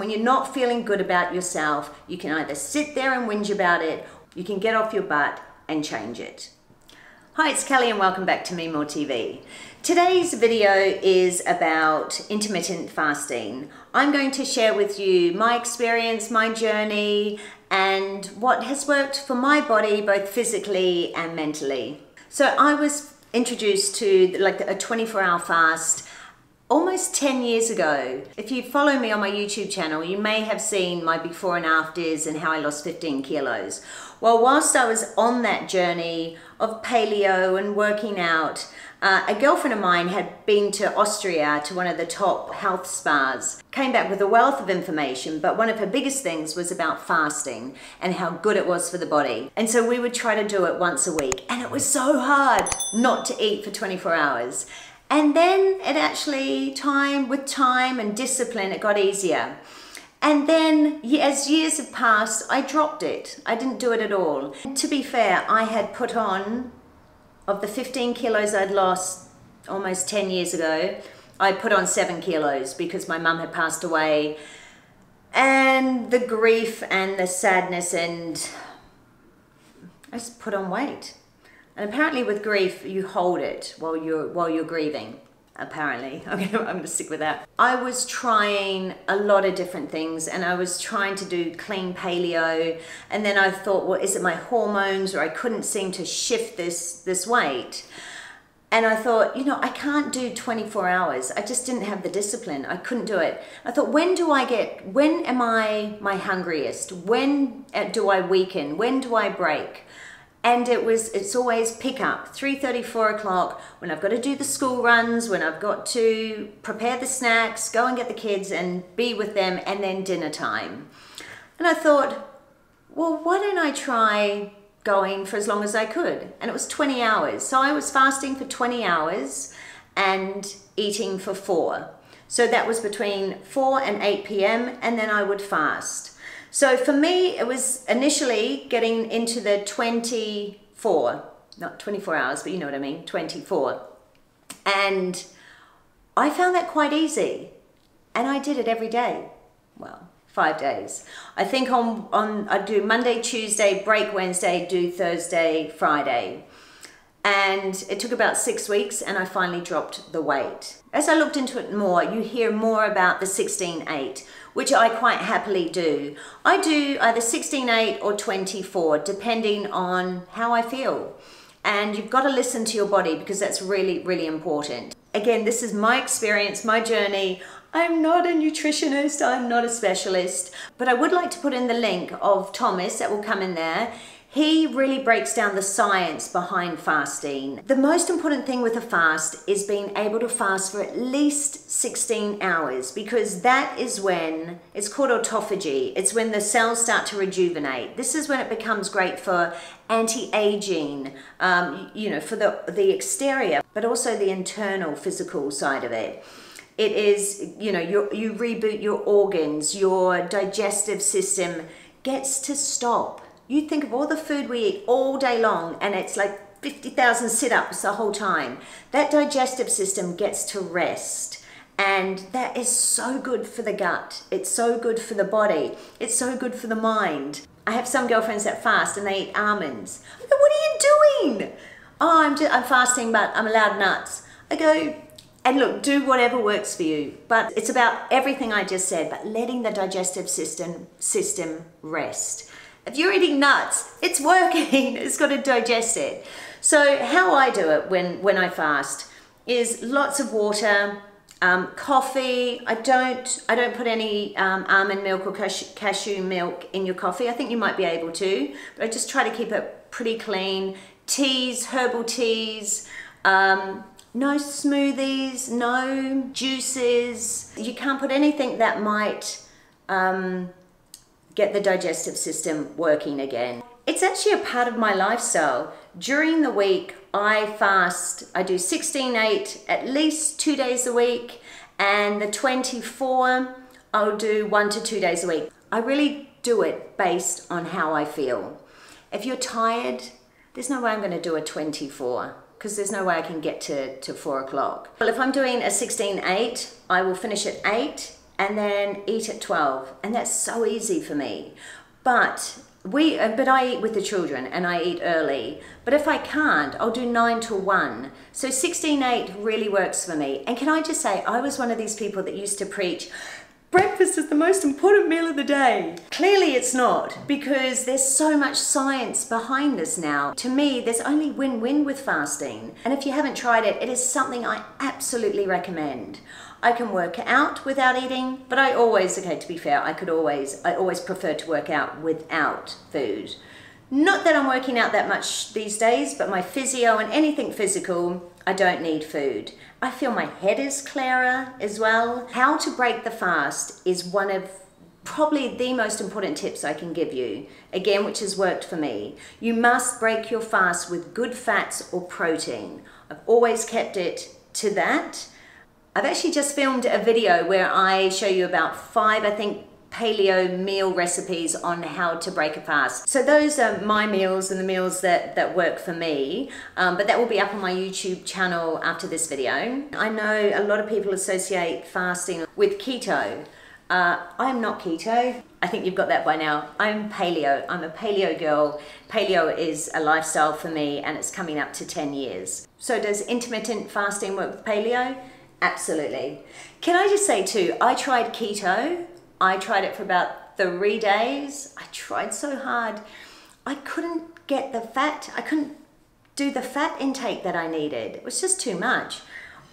When you're not feeling good about yourself, you can either sit there and whinge about it, you can get off your butt and change it. Hi, it's Kelly and welcome back to Me More TV. Today's video is about intermittent fasting. I'm going to share with you my experience, my journey, and what has worked for my body both physically and mentally. So I was introduced to like a 24 hour fast almost 10 years ago. If you follow me on my YouTube channel, you may have seen my before and afters and how I lost 15 kilos. Well, whilst I was on that journey of paleo and working out, uh, a girlfriend of mine had been to Austria to one of the top health spas, came back with a wealth of information, but one of her biggest things was about fasting and how good it was for the body. And so we would try to do it once a week, and it was so hard not to eat for 24 hours. And then it actually, time with time and discipline, it got easier. And then as years have passed, I dropped it. I didn't do it at all. And to be fair, I had put on, of the 15 kilos I'd lost almost 10 years ago, I put on seven kilos because my mum had passed away. And the grief and the sadness and I just put on weight. And apparently with grief, you hold it while you're, while you're grieving. Apparently, I'm gonna, I'm gonna stick with that. I was trying a lot of different things and I was trying to do clean paleo. And then I thought, well, is it my hormones or I couldn't seem to shift this, this weight. And I thought, you know, I can't do 24 hours. I just didn't have the discipline. I couldn't do it. I thought, when do I get, when am I my hungriest? When uh, do I weaken? When do I break? And it was it's always pick up 3.30 4 o'clock when i've got to do the school runs when i've got to prepare the snacks go and get the kids and be with them and then dinner time. And i thought well why don't i try going for as long as i could? And it was 20 hours. So i was fasting for 20 hours and eating for four. So that was between 4 and 8 p.m and then i would fast so for me, it was initially getting into the 24, not 24 hours, but you know what I mean, 24. And I found that quite easy. And I did it every day. Well, five days. I think on, on I do Monday, Tuesday, break Wednesday, do Thursday, Friday. And it took about six weeks and I finally dropped the weight. As I looked into it more, you hear more about the 16-8, which I quite happily do. I do either 16-8 or 24, depending on how I feel. And you've got to listen to your body because that's really, really important. Again, this is my experience, my journey. I'm not a nutritionist, I'm not a specialist, but I would like to put in the link of Thomas that will come in there. He really breaks down the science behind fasting. The most important thing with a fast is being able to fast for at least 16 hours because that is when it's called autophagy. It's when the cells start to rejuvenate. This is when it becomes great for anti-aging, um, you know, for the, the exterior, but also the internal physical side of it it is you know you you reboot your organs your digestive system gets to stop you think of all the food we eat all day long and it's like 50,000 sit-ups the whole time. That digestive system gets to rest and that is so good for the gut. It's so good for the body. It's so good for the mind. I have some girlfriends that fast and they eat almonds. I go, what are you doing? Oh, I'm, just, I'm fasting, but I'm allowed nuts. I go, and look, do whatever works for you. But it's about everything I just said, but letting the digestive system, system rest. If you're eating nuts, it's working. It's got to digest it. So how I do it when, when I fast is lots of water, um, coffee. I don't I don't put any um, almond milk or cashew milk in your coffee. I think you might be able to, but I just try to keep it pretty clean. Teas, herbal teas. Um, no smoothies, no juices. You can't put anything that might um, get the digestive system working again. It's actually a part of my lifestyle. During the week, I fast. I do 16-8 at least two days a week, and the 24, I'll do one to two days a week. I really do it based on how I feel. If you're tired, there's no way I'm going to do a 24 because there's no way I can get to, to 4 o'clock. Well, if I'm doing a 16-8, I will finish at 8 and then eat at 12. And that's so easy for me. But we uh, but I eat with the children and I eat early. But if I can't, I'll do 9 to 1. So 16 8 really works for me. And can I just say I was one of these people that used to preach breakfast is the most important meal of the day. Clearly it's not because there's so much science behind this now. To me, there's only win-win with fasting. And if you haven't tried it, it is something I absolutely recommend. I can work out without eating, but I always, okay, to be fair, I could always, I always prefer to work out without food. Not that I'm working out that much these days, but my physio and anything physical, I don't need food. I feel my head is clearer as well. How to break the fast is one of probably the most important tips I can give you, again, which has worked for me. You must break your fast with good fats or protein. I've always kept it to that. I've actually just filmed a video where I show you about five, I think, paleo meal recipes on how to break a fast. So those are my meals and the meals that, that work for me, um, but that will be up on my YouTube channel after this video. I know a lot of people associate fasting with keto. Uh, I'm not keto. I think you've got that by now. I'm paleo. I'm a paleo girl. Paleo is a lifestyle for me and it's coming up to 10 years. So does intermittent fasting work with paleo? Absolutely. Can I just say too, I tried keto. I tried it for about three days. I tried so hard. I couldn't get the fat, I couldn't do the fat intake that I needed. It was just too much.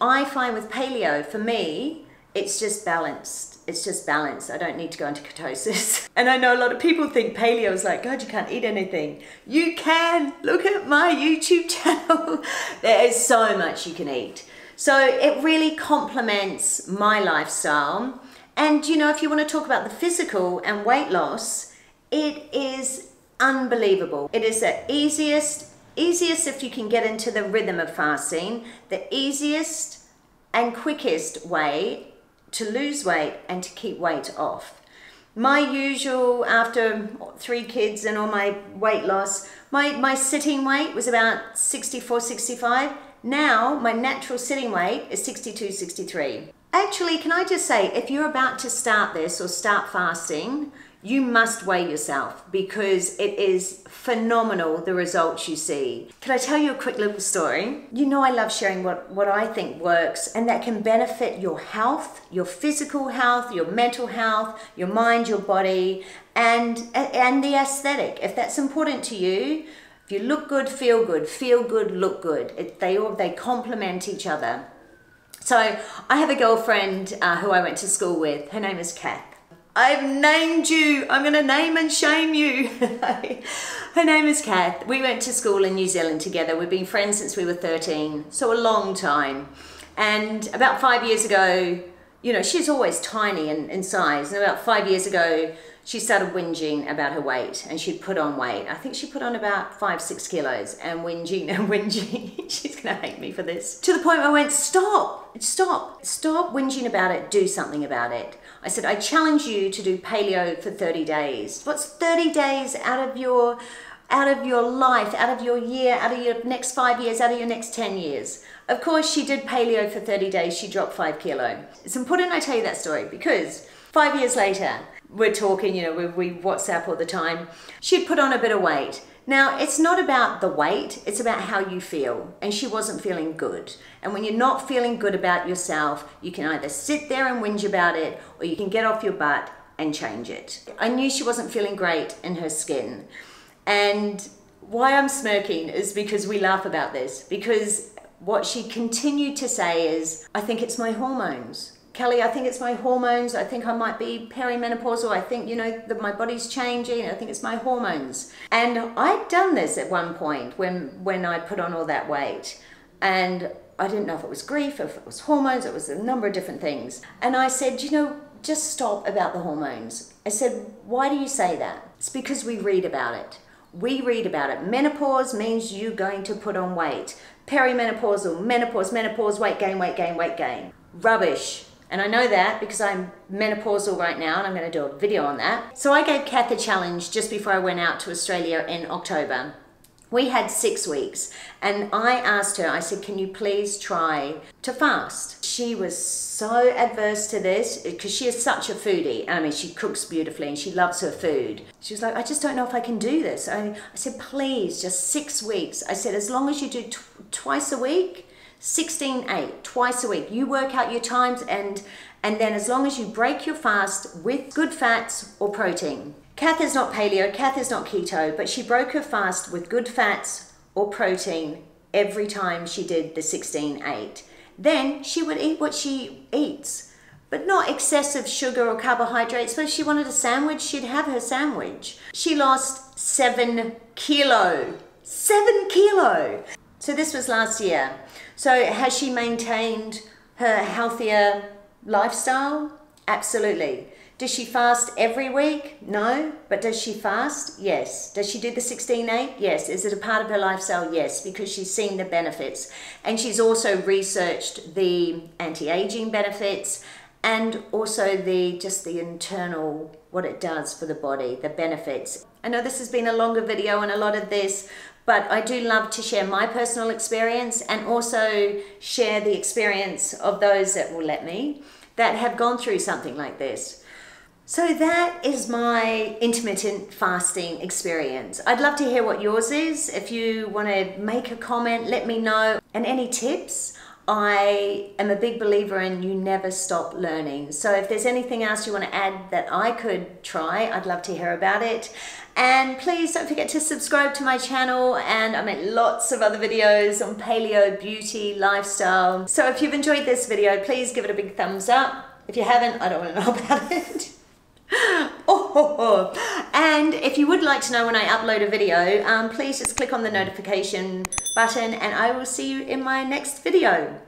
I find with paleo, for me, it's just balanced. It's just balanced. I don't need to go into ketosis. And I know a lot of people think paleo is like, God, you can't eat anything. You can. Look at my YouTube channel. there is so much you can eat. So it really complements my lifestyle. And you know, if you want to talk about the physical and weight loss, it is unbelievable. It is the easiest, easiest if you can get into the rhythm of fasting, the easiest and quickest way to lose weight and to keep weight off. My usual, after three kids and all my weight loss, my, my sitting weight was about 64, 65. Now, my natural sitting weight is 62, 63. Actually, can I just say, if you're about to start this or start fasting, you must weigh yourself because it is phenomenal the results you see. Can I tell you a quick little story? You know I love sharing what, what I think works and that can benefit your health, your physical health, your mental health, your mind, your body, and, and the aesthetic. If that's important to you, if you look good, feel good, feel good, look good. It, they all they complement each other. So I have a girlfriend uh, who I went to school with. Her name is Kath. I've named you. I'm going to name and shame you. Her name is Kath. We went to school in New Zealand together. We've been friends since we were 13, so a long time. And about five years ago, you know, she's always tiny in, in size. And about five years ago, she started whinging about her weight and she'd put on weight. I think she put on about five, six kilos and whinging and whinging. She's gonna hate me for this. To the point where I went, stop, stop, stop whinging about it, do something about it. I said, I challenge you to do paleo for 30 days. What's 30 days out of your out of your life, out of your year, out of your next five years, out of your next 10 years. Of course, she did paleo for 30 days, she dropped five kilo. It's important I tell you that story because five years later, we're talking, you know, we, we WhatsApp all the time. She'd put on a bit of weight. Now, it's not about the weight, it's about how you feel. And she wasn't feeling good. And when you're not feeling good about yourself, you can either sit there and whinge about it, or you can get off your butt and change it. I knew she wasn't feeling great in her skin. And why I'm smirking is because we laugh about this. Because what she continued to say is, I think it's my hormones. Kelly, I think it's my hormones. I think I might be perimenopausal. I think, you know, that my body's changing. I think it's my hormones. And I'd done this at one point when, when I put on all that weight. And I didn't know if it was grief, if it was hormones, it was a number of different things. And I said, you know, just stop about the hormones. I said, why do you say that? It's because we read about it. We read about it. Menopause means you're going to put on weight. Perimenopausal, menopause, menopause, weight gain, weight gain, weight gain. Rubbish. And I know that because I'm menopausal right now and I'm going to do a video on that. So I gave Kath a challenge just before I went out to Australia in October. we had six weeks and i asked her i said can you please try to fast she was so adverse to this because she is such a foodie i mean she cooks beautifully and she loves her food she was like i just don't know if i can do this i, I said please just six weeks i said as long as you do tw- twice a week 16 8 twice a week you work out your times and and then as long as you break your fast with good fats or protein Kath is not paleo, Kath is not keto, but she broke her fast with good fats or protein every time she did the 16 8. Then she would eat what she eats, but not excessive sugar or carbohydrates. But if she wanted a sandwich, she'd have her sandwich. She lost seven kilo. Seven kilo. So this was last year. So has she maintained her healthier lifestyle? Absolutely. Does she fast every week? No. But does she fast? Yes. Does she do the 16 8? Yes. Is it a part of her lifestyle? Yes, because she's seen the benefits. And she's also researched the anti aging benefits and also the just the internal what it does for the body, the benefits. I know this has been a longer video and a lot of this, but I do love to share my personal experience and also share the experience of those that will let me that have gone through something like this. So that is my intermittent fasting experience. I'd love to hear what yours is. If you want to make a comment, let me know. And any tips, I am a big believer in you never stop learning. So if there's anything else you want to add that I could try, I'd love to hear about it. And please don't forget to subscribe to my channel and I make lots of other videos on paleo, beauty, lifestyle. So if you've enjoyed this video, please give it a big thumbs up. If you haven't, I don't want to know about it. oh, and if you would like to know when I upload a video, um, please just click on the notification button and I will see you in my next video.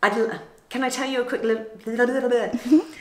I'd, can I tell you a quick little, mm-hmm.